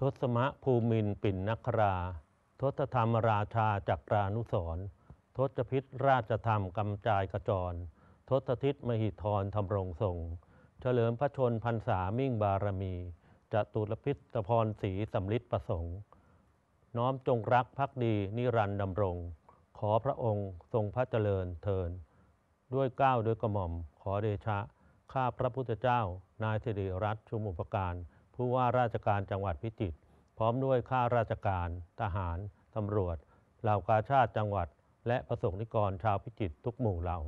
ทศมะภูมินปิ่นนครา ทศธรรมราชาจักรานุสรทศพิษราชธรรมกำจายขจร ทศทิศมหิธรธรรมรงทรงเฉลิมพระชนพรรษามิ่งบารมีจตุรพิษตพรศรีสำลิดประสงค์ น้อมจงรักภักดีนิรันดร์ดำรง ขอพระองค์ทรงพระเจริญเทิน ด้วยเก้าวด้วยกระหม่อม ขอเดชะ ข้าพระพุทธเจ้า นายสิริรัตน์ชุมอุปการ ผู้ว่าราชการจังหวัดพิจิตรพร้อมด้วยข้าราชการ ทหาร ตำรวจเหล่ากาชาติจังหวัด และประสงค์นิกรชาวพิจิตรทุกหมู่เหล่า